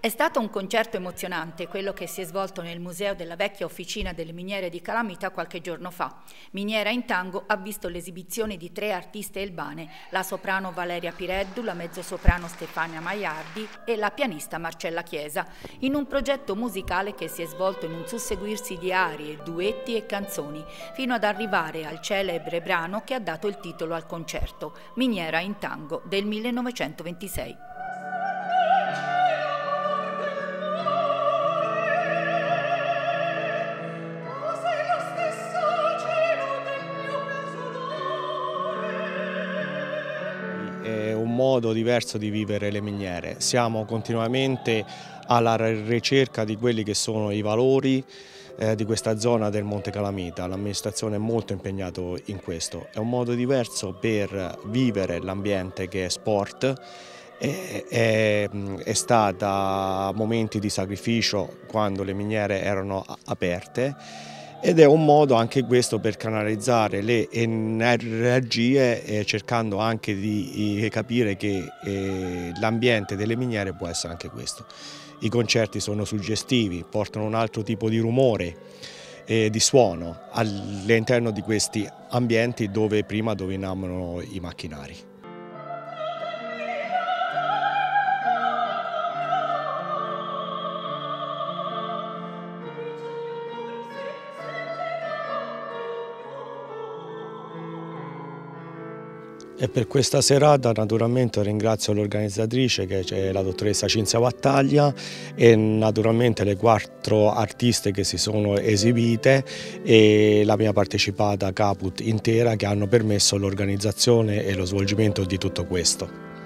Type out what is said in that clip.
È stato un concerto emozionante, quello che si è svolto nel Museo della Vecchia Officina delle Miniere di Calamita qualche giorno fa. Miniera in Tango ha visto l'esibizione di tre artiste elbane, la soprano Valeria Pireddu, la mezzosoprano Stefania Maiardi e la pianista Marcella Chiesa, in un progetto musicale che si è svolto in un susseguirsi di arie, duetti e canzoni, fino ad arrivare al celebre brano che ha dato il titolo al concerto, Miniera in Tango del 1926. È un modo diverso di vivere le miniere. Siamo continuamente alla ricerca di quelli che sono i valori eh, di questa zona del Monte Calamita. L'amministrazione è molto impegnata in questo. È un modo diverso per vivere l'ambiente che è sport è, è, è stata momenti di sacrificio quando le miniere erano aperte ed è un modo anche questo per canalizzare le energie eh, cercando anche di capire che eh, l'ambiente delle miniere può essere anche questo. I concerti sono suggestivi, portano un altro tipo di rumore, eh, di suono all'interno di questi ambienti dove prima dominavano i macchinari. E per questa serata naturalmente ringrazio l'organizzatrice che è la dottoressa Cinzia Battaglia e naturalmente le quattro artiste che si sono esibite e la mia partecipata Caput intera che hanno permesso l'organizzazione e lo svolgimento di tutto questo.